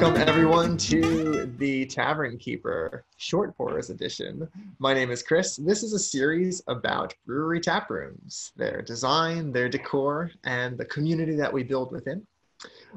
Welcome, everyone, to the Tavern Keeper Short Pours Edition. My name is Chris. This is a series about brewery tap rooms, their design, their decor, and the community that we build within.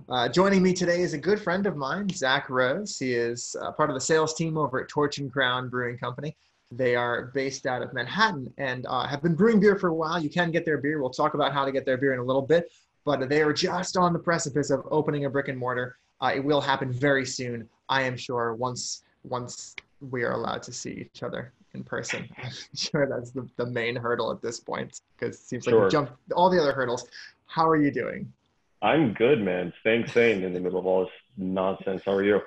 Uh, joining me today is a good friend of mine, Zach Rose. He is uh, part of the sales team over at Torch and Crown Brewing Company. They are based out of Manhattan and uh, have been brewing beer for a while. You can get their beer. We'll talk about how to get their beer in a little bit, but they are just on the precipice of opening a brick and mortar. Uh, it will happen very soon, I am sure. Once once we are allowed to see each other in person, I'm sure that's the, the main hurdle at this point because it seems like Sure. we jumped all the other hurdles. How are you doing? I'm good, man. Staying sane in the middle of all this nonsense. How are you?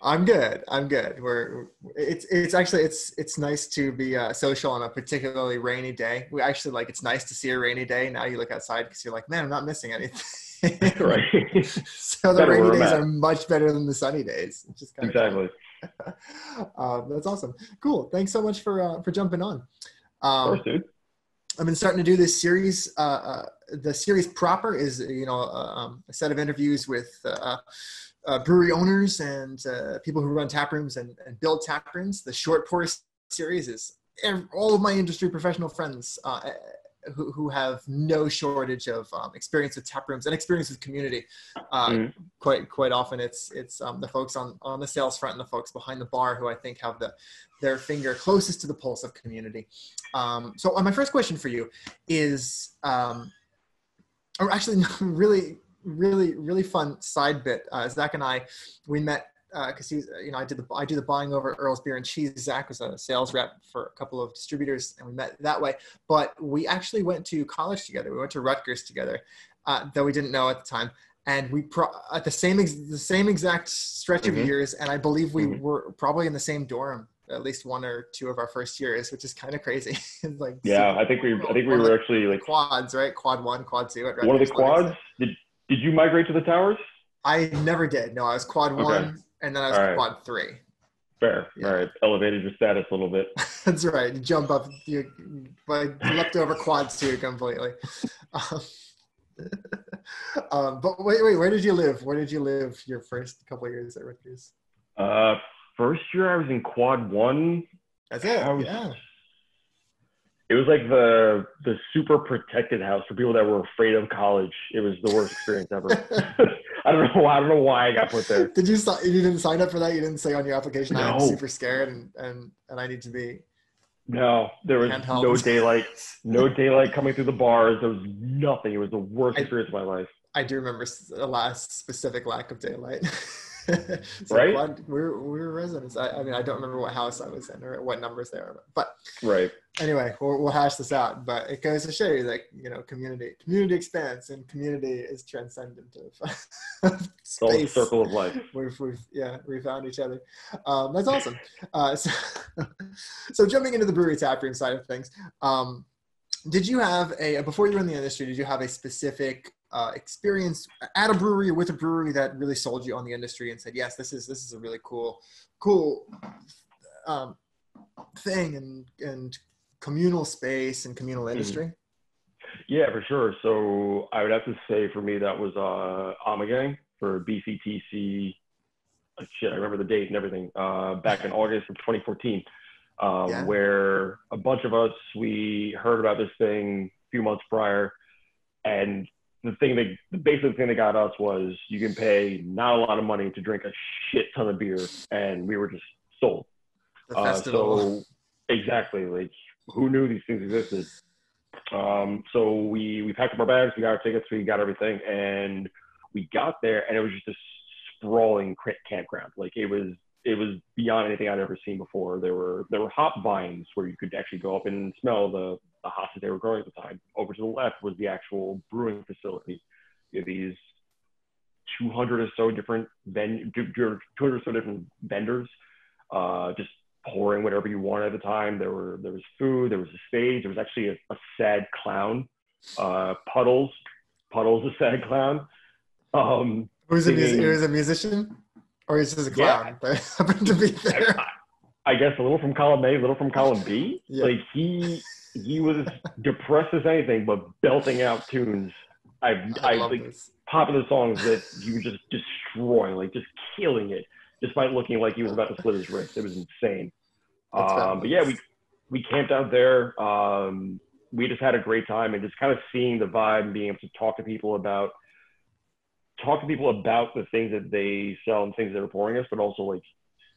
I'm good. I'm good. We're it's it's actually it's it's nice to be uh, social on a particularly rainy day. We actually like it's nice to see a rainy day. Now you look outside because you're like, man, I'm not missing anything. right. so the Better rainy days are much better than the sunny days. It's just kind of exactly. um, that's awesome. Cool. Thanks so much for uh, for jumping on. Of Um, course, dude. I've been starting to do this series. Uh, uh, the series proper is, you know, uh, um, a set of interviews with uh, uh, brewery owners and uh, people who run tap rooms and, and build tap rooms. The short pour series is all of my industry professional friends uh, who, who have no shortage of um, experience with tap rooms and experience with community. Uh, Mhm. Quite quite often, it's it's um, the folks on on the sales front and the folks behind the bar who I think have the their finger closest to the pulse of community. Um, so uh, my first question for you is, um, or actually, really, really, really fun side bit. Uh, Zach and I, we met because he's, you know, I did the I do the buying over at Earl's Beer and Cheese. Zach was a sales rep for a couple of distributors, and we met that way. But we actually went to college together. We went to Rutgers together, uh, though we didn't know at the time. And we pro- at the same ex- the same exact stretch of Mhm. years, and I believe we Mhm. were probably in the same dorm at least one or two of our first years, which is kind of crazy. Like Yeah, I think we. I think we were actually like quads, right? Quad one, quad two. At one of the quads. Did Did you migrate to the towers? I never did. No, I was quad Okay. one, and then I was All right. quad three. Fair. Yeah. All right. Elevated your status a little bit. That's right. You jump up, you, but leapt over quad two completely. Um, um, but wait, wait, where did you live? Where did you live your first couple of years at Rutgers? Uh, first year I was in quad one. That's it. I was- Yeah. It was like the the super protected house for people that were afraid of college. It was the worst experience ever. I don't know. I don't know why I got put there. Did you you didn't sign up for that? You didn't say on your application, "I'm super scared and and and I need to be No, there was handheld." no daylight. No daylight coming through the bars. There was nothing. It was the worst I- experience of my life. I do remember a last specific lack of daylight. so Right? glad We're we were residents. I, I mean, I don't remember what house I was in or what numbers they were, but Right. anyway, we'll, we'll hash this out. But it goes to show you that you know, community community expands and community is transcendent of all the circle of life. We've, we've yeah we found each other. Um, that's awesome. Uh, so, so jumping into the brewery tap room side of things, um, did you have a before you were in the industry? Did you have a specific uh, experience at a brewery or with a brewery that really sold you on the industry and said, yes, this is this is a really cool cool um, thing and and communal space and communal industry? Yeah, for sure. So I would have to say for me that was uh Ommegang for BCTC. uh, Shit, I remember the date and everything. Uh, back in August of 2014, um, Yeah. where a bunch of us we heard about this thing a few months prior, and the thing that the basic thing that got us was you can pay not a lot of money to drink a shit ton of beer, and we were just sold. The Uh, so exactly, like who knew these things existed? Um, so we we packed up our bags, we got our tickets, we got everything, and we got there, and it was just a sprawling campground. Like it was it was beyond anything I'd ever seen before. There were there were hop vines where you could actually go up and smell the the hops that they were growing at the time. Over to the left was the actual brewing facility. You have these 200 or so different ven- 200 or so different vendors, uh, just pouring whatever you wanted at the time. There were there was food, there was a stage, there was actually a, a sad clown, uh, Puddles, Puddles, a sad clown. Um, It was a mus- it was a musician, or he's just a Yeah. clown that happened to be there. I, I guess a little from column A, a little from column B. Yeah. Like he he was depressed as anything, but belting out tunes. I I I like this. popular songs that you just destroying, like just killing it, despite looking like he was about to split his wrist. It was insane. Um, but yeah, we we camped out there. Um, we just had a great time and just kind of seeing the vibe and being able to talk to people about talk to people about the things that they sell and things that are pouring us, but also like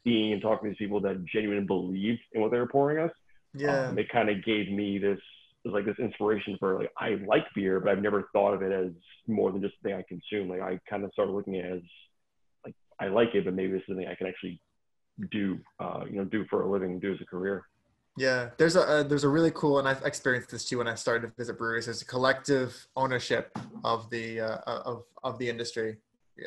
seeing and talking to these people that genuinely believed in what they were pouring us. Yeah. Um, it kind of gave me this like this inspiration for like I like beer, but I've never thought of it as more than just a thing I consume. Like I kind of started looking at it as like I like it, but maybe this is something I can actually do, uh, you know, do for a living, do as a career. Yeah, there's a uh, there's a really cool, and I've experienced this too when I started to visit breweries. There's a collective ownership of the uh, of of the industry,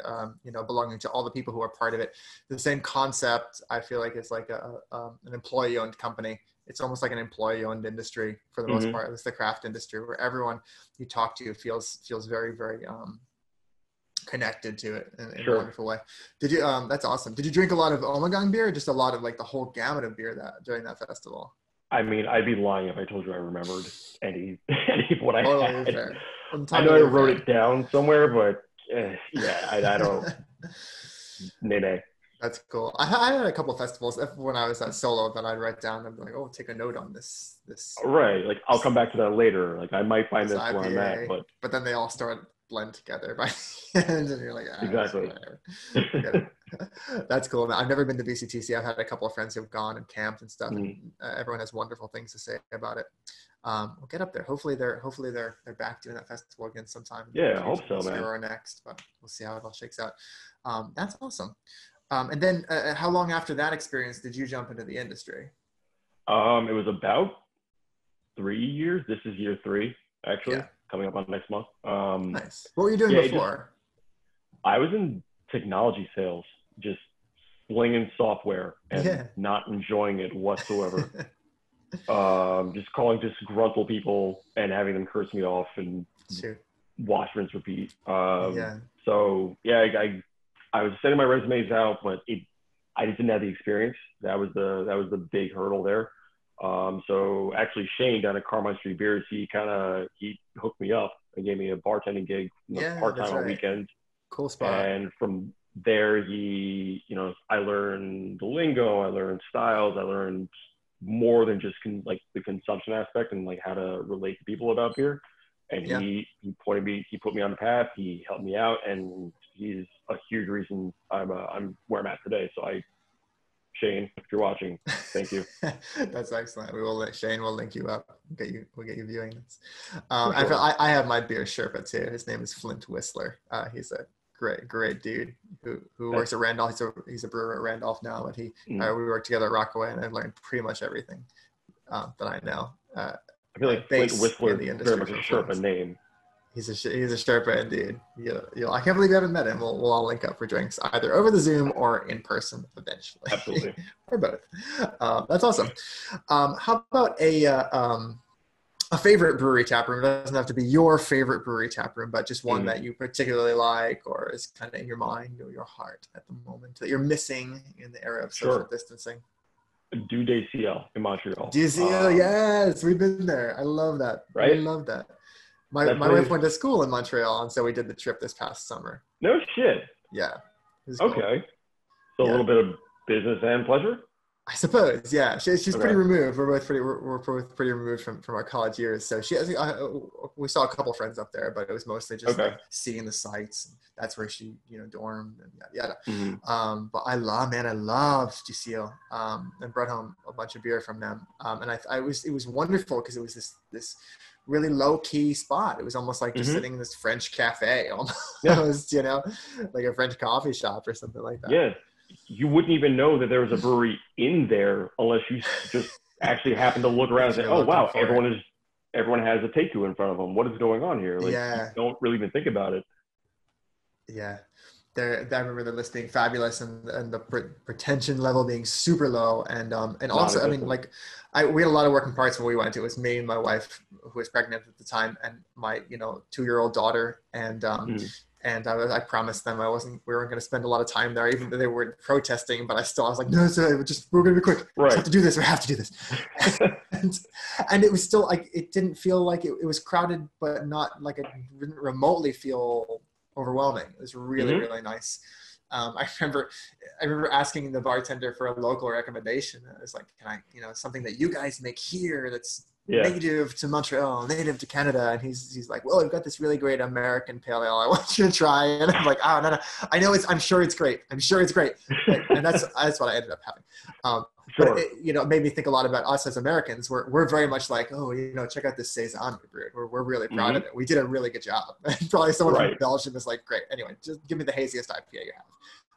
um, you know, belonging to all the people who are part of it. The same concept, I feel like, is like a, um, an employee-owned company. It's almost like an employee-owned industry for the mm-hmm. most part. It's the craft industry where everyone you talk to feels feels very very um, connected to it in, in sure. a wonderful way. Did you? Um, that's awesome. Did you drink a lot of Ommegang beer, or just a lot of like the whole gamut of beer that during that festival? I mean, I'd be lying if I told you I remembered any any of what I totally had. I know I wrote fair. it down somewhere, but uh, yeah, I, I don't. nay, That's cool. I, I, had a couple of festivals when I was at solo that I'd write down and be like, "Oh, take a note on this." This right. Like I'll come back to that later. Like I might find this, this where I'm at, but but then they all start blend together by the end, and you're like, ah, exactly. That's cool. I've never been to BCTC. I've had a couple of friends who've gone and camped and stuff, mm. and uh, everyone has wonderful things to say about it. Um, we'll get up there. Hopefully, they're hopefully they're they're back doing that festival again sometime. Yeah, I hope so, man. Or next, but we'll see how it all shakes out. Um, that's awesome. Um, and then, uh, uh, how long after that experience did you jump into the industry? Um, it was about three years. This is year three, actually. Yeah coming up on next month. Um, nice. What were you doing yeah, before? Just, I was in technology sales, just slinging software and yeah. not enjoying it whatsoever. um, just calling disgruntled people and having them curse me off and sure. watch, rinse, repeat. Um, yeah. So yeah, I, I, I was sending my resumes out, but it, I just didn't have the experience. That was the that was the big hurdle there. Um, so actually, Shane down at Carmine Street Beers, he kind of he hooked me up and gave me a bartending gig, yeah, part time right. on weekends. Cool spot. And from there, he, you know, I learned the lingo, I learned styles, I learned more than just con- like the consumption aspect and like how to relate to people about beer. And yeah. he he pointed me, he put me on the path, he helped me out, and he's a huge reason I'm uh, I'm where I'm at today. So I Shane, if you're watching, thank you. That's excellent. We will let Shane We'll link you up. We'll get you we'll get you viewing this. Um, sure. I, I have my beer Sherpa too. His name is Flint Whistler. Uh, he's a great great dude who who works at Randolph. He's a he's a brewer at Randolph now, but he mm. uh, we work together at Rockaway, and I've learned pretty much everything uh, that I know. Uh, I feel like Flint Whistler is very much a Sherpa name. He's a he's a Sherpa indeed. You, you I can't believe you haven't met him. We'll, we'll all link up for drinks either over the Zoom or in person eventually. Absolutely, or both. Um, that's awesome. Um, how about a uh, um, a favorite brewery tap room? It doesn't have to be your favorite brewery tap room, but just one mm. that you particularly like or is kind of in your mind or your heart at the moment that you're missing in the era of social sure. distancing. Des Ciels in Montreal. Ciels, um, yes, we've been there. I love that. Right, I love that. My, my wife went to school in Montreal, and so we did the trip this past summer. No shit. Yeah. Okay. So yeah. a little bit of business and pleasure. I suppose, yeah. She, she's okay. pretty removed. We're both pretty. We're, we're, both pretty removed from, from our college years. So she, has, uh, we saw a couple friends up there, but it was mostly just okay. like seeing the sights. That's where she, you know, dormed and yada yada. Mm-hmm. Um, but I love, man, I loved Lucille, um, and brought home a bunch of beer from them. Um, and I, I was, it was wonderful because it was this, this really low key spot. It was almost like just mm-hmm. sitting in this French cafe, almost, yeah. you know, like a French coffee shop or something like that. Yeah, you wouldn't even know that there was a brewery in there unless you just actually happen to look around and say, "Oh wow, everyone it. is everyone has a take two in front of them. What is going on here?" Like, yeah, don't really even think about it. Yeah, there. I remember the list being fabulous and and the pre- pretension level being super low, and um and also I mean like I, we had a lot of working parts when we went. To it was me and my wife, who was pregnant at the time, and my you know two year old daughter. And um, mm. And I, was, I promised them I wasn't we weren't going to spend a lot of time there, even though they were protesting. But I still I was like, no, so just we're going to be quick. Right. We have to do this. We have to do this. and, and it was still like it didn't feel like it, it was crowded, but not like it didn't remotely feel overwhelming. It was really Mhm. really nice. Um, I remember I remember asking the bartender for a local recommendation. I was like, "Can I, you know, something that you guys make here that's Yeah. native to Montreal, native to Canada?" And he's he's like, "Well, I've got this really great American pale ale. I want you to try." And I'm like, "Oh no, no, I know it's. I'm sure it's great. I'm sure it's great." And that's that's what I ended up having. Um, Sure. but it, you know, it made me think a lot about us as Americans. We're, we're very much like, oh, you know, check out this saison we brewed. We're, we're really proud of it. We did a really good job. And probably someone from Mm-hmm. Belgium is like, great. Anyway, just give me the haziest IPA you have.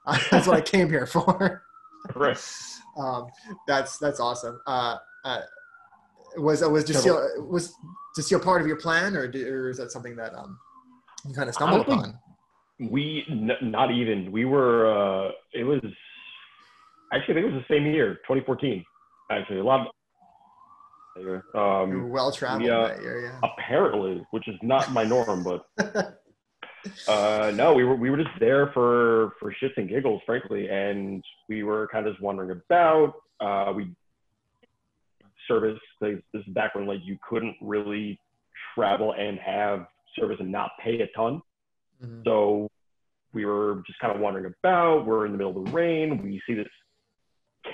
Uh, that's what I came here for. Right. Um, that's that's awesome. Uh, uh, was was Decille was Decille part of your plan, or, do, or is that something that um, you kind of stumbled Honestly, upon? We n- not even. We were. Uh, it was actually. I think it was the same year, 2014. Actually, a lot. Of, um, well traveled yeah. that year, yeah. apparently, which is not my norm, but uh, no, we were we were just there for for shits and giggles, frankly, and we were kind of just wandering about. Uh, we service. Like, this is back when like you couldn't really travel and have service and not pay a ton. Mhm. So we were just kind of wandering about. We're in the middle of the rain. We see this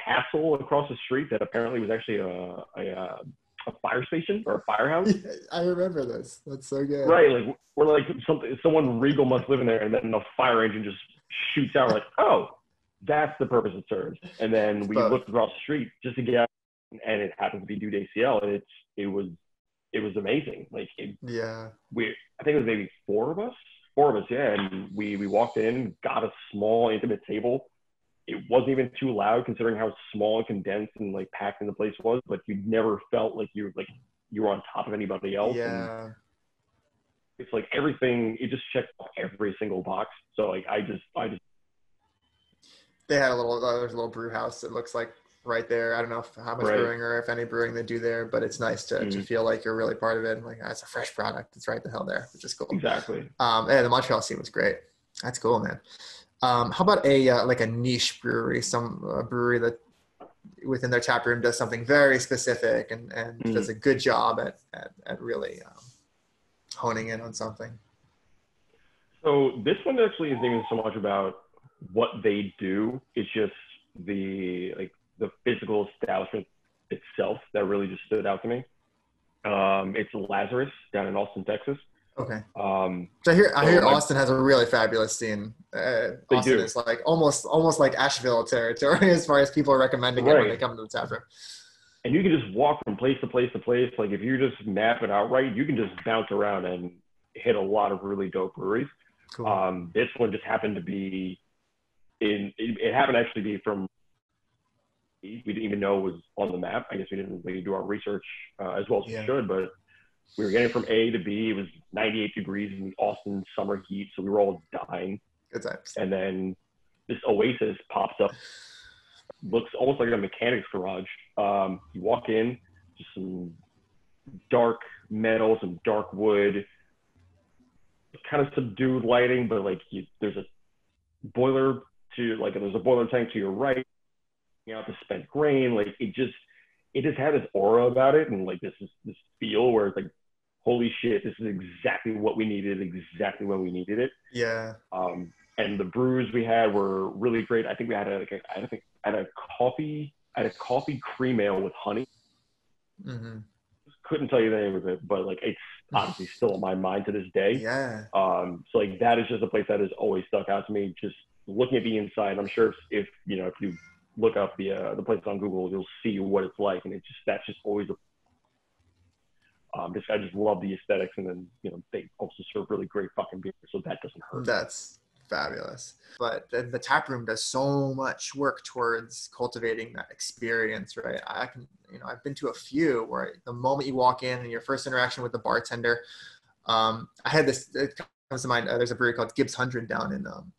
castle across the street that apparently was actually a, a, a fire station or a firehouse. I remember this. That's so good. Right, like we're like something. Someone regal must live in there, and then the fire engine just shoots out. We're like, oh, that's the purpose it serves. And then we looked across the street just to get out, and it happened to be Dieu du Ciel, and it's it was it was amazing. Like it, Yeah. we, I think it was maybe four of us, four of us, yeah. And we we walked in, got a small intimate table. It wasn't even too loud considering how small and condensed and like packed in the place was, but you never felt like you were like you were on top of anybody else. And Yeah. it's like everything it just checked every single box so like i just i just They had a little, uh, there's a little brew house. It looks like right there. I don't know if, how much Right. brewing or if any brewing they do there, but it's nice to, to Mhm. feel like you're really part of it. Like, ah, it's a fresh product. It's right the hell there, which is cool. exactly Um, yeah, the Montreal scene was great. That's cool, man. Um, how about a uh, like a niche brewery, some uh, brewery that within their tap room does something very specific and, and Mm. does a good job at at, at really um, honing in on something. so this one actually isn't even so much about what they do it's just the like the physical establishment itself that really just stood out to me um it's lazarus down in austin texas Okay. um So I hear I So, hear like- Austin has a really fabulous scene. Uh, They Austin do. is like almost almost like Asheville territory as far as people are recommending it when they come to the tap room. and you can just walk from place to place to place like if you just map it out right you can just bounce around and hit a lot of really dope breweries Cool. Um, this one just happened to be in. It, it happened to actually be from. We didn't even know it was on the map. I guess we didn't really do our research uh, as well as Yeah. we should, but we were getting from A to B. It was 98 degrees in the Austin summer heat, so we were all dying. Good times. And then this oasis pops up. Looks almost like a mechanic's garage. Um, you walk in, just some dark metal, some dark wood, kind of subdued lighting, but like you, there's a boiler to like there's a boiler tank to your right, you know, the spent grain. Like it just it just had this aura about it, and like this is this feel where it's like, holy shit, this is exactly what we needed, exactly when we needed it. Yeah. Um, and the brews we had were really great. I think we had a, like a I think I had a coffee, I had a coffee cream ale with honey. Mm-hmm. Couldn't tell you the name of it, but like it's honestly still on my mind to this day. Yeah. Um, so like that is just a place that has always stuck out to me. Just looking at the inside, I'm sure if, if you know if you look up the uh, the place on Google, you'll see what it's like, and it's just that's just always a. Um, just I just love the aesthetics, and then you know they also serve really great fucking beer, so that doesn't hurt. That's fabulous. But the, tap room does so much work towards cultivating that experience, right? I can, you know, I've been to a few where the moment you walk in and your first interaction with the bartender, um, I had this. It comes to mind. Uh, there's a brewery called Gibbs Hundred down in um,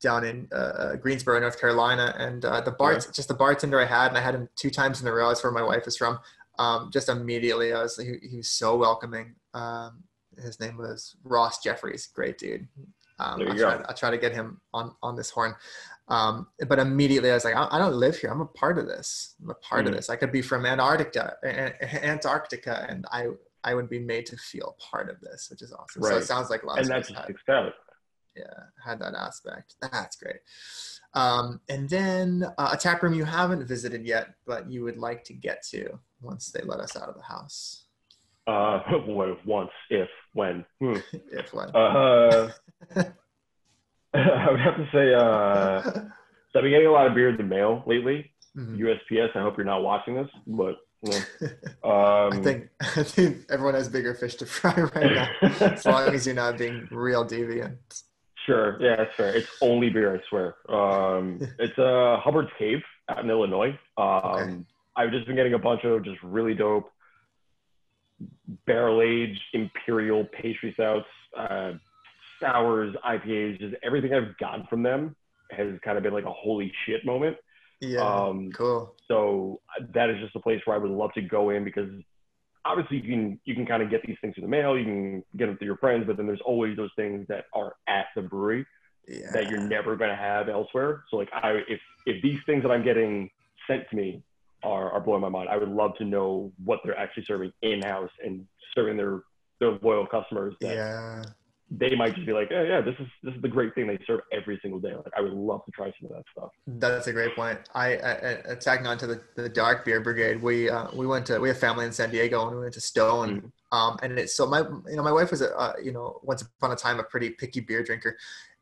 down in uh, Greensboro, North Carolina, and uh, the bar, Yeah. just the bartender I had, and I had him two times in a row. That's where my wife is from. Um, just immediately, I was he, he was so welcoming. Um, his name was Ross Jeffries, great dude. Um, There you I'll, go. try, I'll try to get him on on this horn. Um, but immediately I was like, I, I don't live here. I'm a part of this. I'm a part of Mhm. this. I could be from Antarctica, Antarctica, and I I would be made to feel part of this, which is awesome. Right. So it sounds like and Lazarus that's just had. Yeah, had that aspect. That's great. Um, and then uh, a tap room you haven't visited yet, but you would like to get to once they let us out of the house. Uh, once, if, when. Hmm. if when. Uh, I would have to say, uh, so I've been getting a lot of beer in the mail lately. Mhm. USPS. I hope you're not watching this, but know, I um, think I think everyone has bigger fish to fry right now, as long as you're not being real deviant. Sure. Yeah, that's fair. It's only beer, I swear. Um, it's uh, Hubbard's Cave out in Illinois. Um, Okay. I've just been getting a bunch of just really dope barrel aged imperial pastry stouts, uh, sours, IPAs, just everything I've gotten from them has kind of been like a holy shit moment. Yeah, Um, cool. so that is just a place where I would love to go in because obviously you can you can kind of get these things through the mail, you can get them through your friends, but then there's always those things that are at the brewery Yeah, that you're never going to have elsewhere. So like I if if these things that I'm getting sent to me are, are blowing my mind, I would love to know what they're actually serving in house and serving their their loyal customers that yeah. They might just be like, oh, yeah, this is this is the great thing they serve every single day. Like I would love to try some of that stuff. That's a great point. I, I, I tagging on to the, the dark beer brigade. We uh, we went to we have family in San Diego and we went to Stone. Mhm. Um, and it's so my you know my wife was a uh, you know once upon a time a pretty picky beer drinker,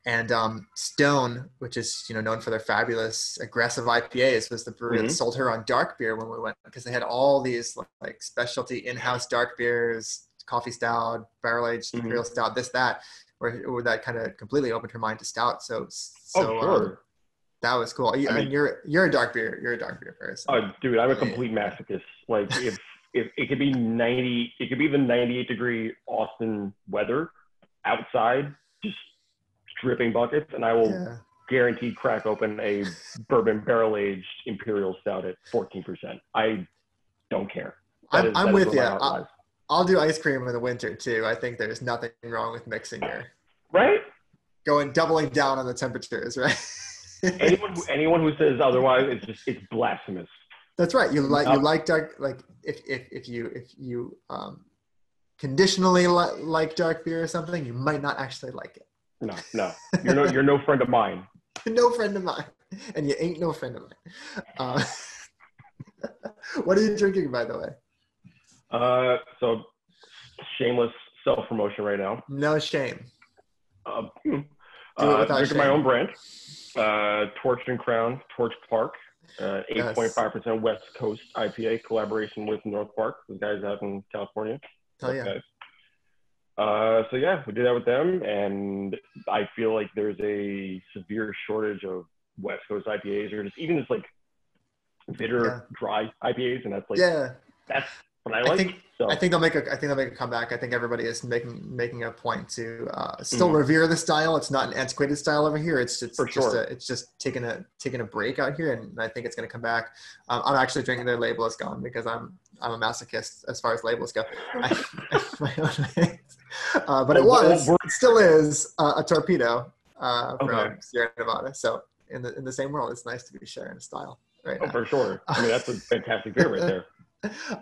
and um, Stone, which is you know known for their fabulous aggressive IPAs, was the brewery that Mhm. sold her on dark beer when we went because they had all these like specialty in-house dark beers, coffee stout, barrel aged imperial stout, this that, where, where that kind of completely opened her mind to stout. So so oh, um, that was cool. I I mean- mean, you're you're a dark beer. You're a dark beer person. Oh, dude, I'm a complete masochist. Like if if it could be 90, it could be the 98 degree Austin weather outside, just dripping buckets, and I will yeah. guaranteed crack open a bourbon barrel aged imperial stout at 14%. I don't care. That I'm, is- I'm with you. heart I'll, do ice cream in the winter too. I think there's nothing wrong with mixing your Right? going doubling down on the temperatures, right? Anyone who, anyone who says otherwise, it's just it's blasphemous. That's right. You like you Um, like dark like if if if you if you um conditionally li- like dark beer or something, you might not actually like it. No, no, you're no you're no friend of mine. no friend of mine, and you ain't no friend of mine. Uh, what are you drinking, by the way? Uh, so shameless self promotion right now. No shame. Uh, hmm. Uh, without drinking my own brand. Uh, Torch and Crown, Torch Park, uh, 8.5% West Coast IPA collaboration with North Park, the guys out in California. You. guys. Uh, so yeah, we did that with them, and I feel like there's a severe shortage of West Coast IPAs, or just even just like bitter, Yeah. dry IPAs, and that's like Yeah, that's what I I like. think- so I think they'll make a. I think they'll make a comeback. I think everybody is making making a point to uh, still Mhm. revere the style. It's not an antiquated style over here. It's just, For just sure. a, it's just taking a taking a break out here, and I think it's going to come back. Um, I'm actually drinking their label is gone because I'm I'm a masochist as far as labels go. I, my own ways. uh, but it was, it still is uh, a torpedo uh, from Okay. Sierra Nevada. So in the in the same world, it's nice to be sharing a style right oh, now. for sure. I mean, that's a fantastic beer right there.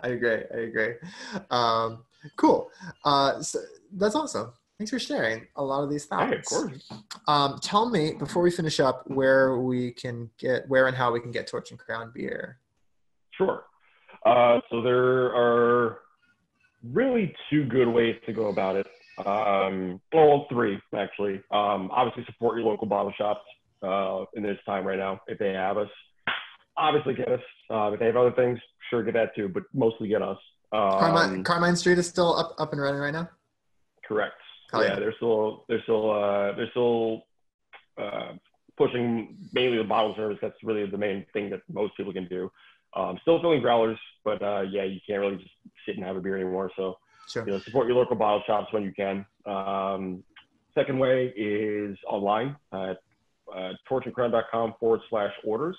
I agree. I agree. Um, cool. Uh, so that's awesome. Thanks for sharing a lot of these thoughts. Hey, of course. Um, tell me before we finish up where we can get where and how we can get Torch and Crown beer. Sure. Uh, so there are really two good ways to go about it. Um, well, three actually. Um, obviously, support your local bottle shops uh, in this time right now if they have us. Obviously, get us. Uh, if they have other things, sure, get that too. But mostly get us. Carmine, Um, Carmine Street is still up up and running right now. correct. Oh, yeah, yeah. they're still they're still uh, they're still uh, pushing mainly the bottle service. That's really the main thing that most people can do. Um, still filling growlers, but uh, yeah, you can't really just sit and have a beer anymore. So Sure. you know, support your local bottle shops when you can. Um, second way is online at uh, torchandcrown.com forward slash orders.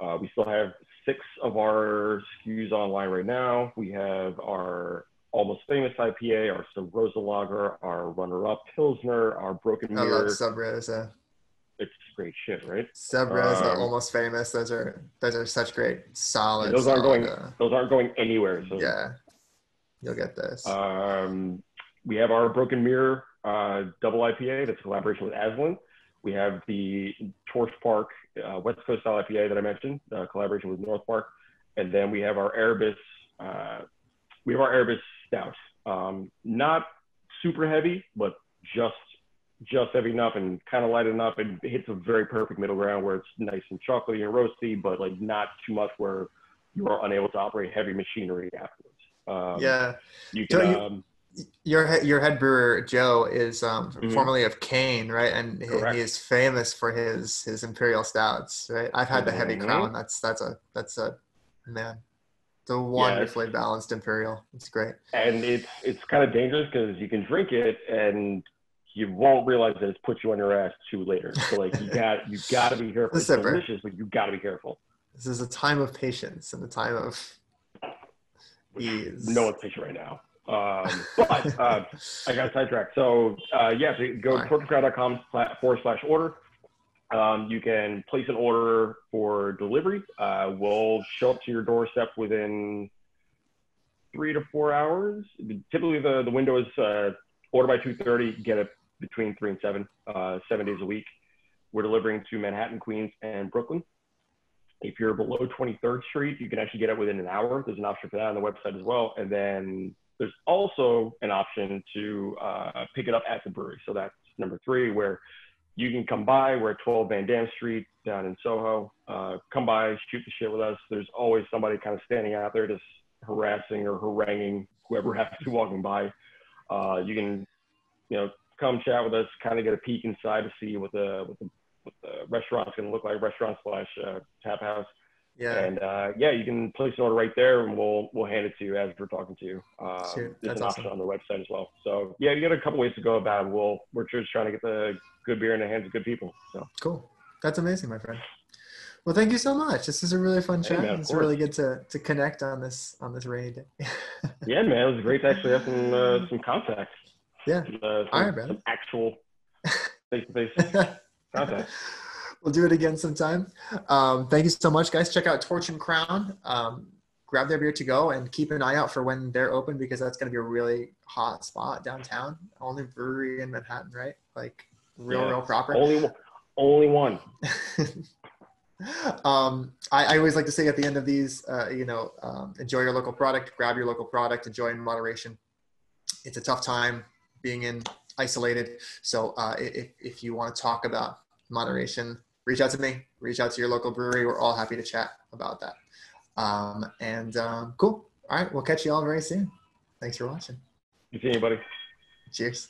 Uh, we still have six of our SKUs online right now. We have our Almost Famous IPA, our Sub Rosa Lager, our Runner Up Pilsner, our Broken Mirror. I love Sub Rosa. It's great shit, right? Sub Rosa, Um, almost famous. Those are those are such great solid. those aren't going. uh, Those aren't going anywhere. So yeah, you'll get this. Um, we have our Broken Mirror uh, double IPA. That's a collaboration with Aslin. We have the Torch Park uh, West Coast style IPA that I mentioned, uh, collaboration with North Park, and then we have our Erebus. Uh, we have our Erebus Stout. Um, not super heavy, but just just heavy enough and kind of light enough. It hits a very perfect middle ground where it's nice and chocolatey and roasty, but like not too much where you are unable to operate heavy machinery afterwards. Um, yeah, you can. You, um, your your head brewer Joe is um, mm-hmm. formerly of Kane, right? And he, he, is famous for his his imperial stouts, right? I've had the heavy mm-hmm. crown. That's that's a that's a man. It's a wonderfully yeah, balanced imperial. It's great. And it's it's kind of dangerous because you can drink it and you won't realize that it's put you on your ass too later. So like you got you got to be careful. It's delicious, but you got to be careful. This is a time of patience and a time of ease. No one's patient right now. Um, but uh, I got sidetracked. So uh, yeah, so go to torchandcrown.com forward slash order. Um, you can place an order for delivery. Uh, we'll show up to your doorstep within three to four hours. Typically, the, the window is uh, order by 2.30, get it between 3 and 7, uh, seven days a week. We're delivering to Manhattan, Queens, and Brooklyn. If you're below 23rd Street, you can actually get it within an hour. There's an option for that on the website as well. And then there's also an option to uh, pick it up at the brewery. So that's number three, where you can come by. We're at 12 Vandam Street down in Soho. Uh, come by, shoot the shit with us. There's always somebody kind of standing out there just harassing or haranguing whoever happens to be walking by. Uh, you can, you know, come chat with us, kind of get a peek inside to see what the what the, what the restaurant's going to look like, restaurant slash uh, tap house. Yeah. And uh, yeah, you can place an order right there, and we'll we'll hand it to you as we're talking to you. Uh, there's an awesome. option on the website as well. So yeah, you got a couple ways to go about it. We'll we're just trying to get the good beer in the hands of good people. So cool. That's amazing, my friend. Well, thank you so much. This is a really fun chat. Hey, man, it's really good to, to connect on this on this rainy day. yeah, man, it was great to actually have some uh, some contact. Yeah, uh, some, right, some actual face to face contact. We'll do it again sometime. Um, thank you so much, guys. Check out Torch and Crown. Um, grab their beer to go and keep an eye out for when they're open because that's going to be a really hot spot downtown. Only brewery in Manhattan, right? Like real, yeah. real proper. Only, only one. um, I, I, always like to say at the end of these, uh, you know, um, enjoy your local product, grab your local product, enjoy in moderation. It's a tough time being in isolated. So uh, if, if you want to talk about moderation, reach out to me, reach out to your local brewery. We're all happy to chat about that. Um, and um, cool. All right. We'll catch you all very soon. Thanks for watching. You, buddy. Cheers.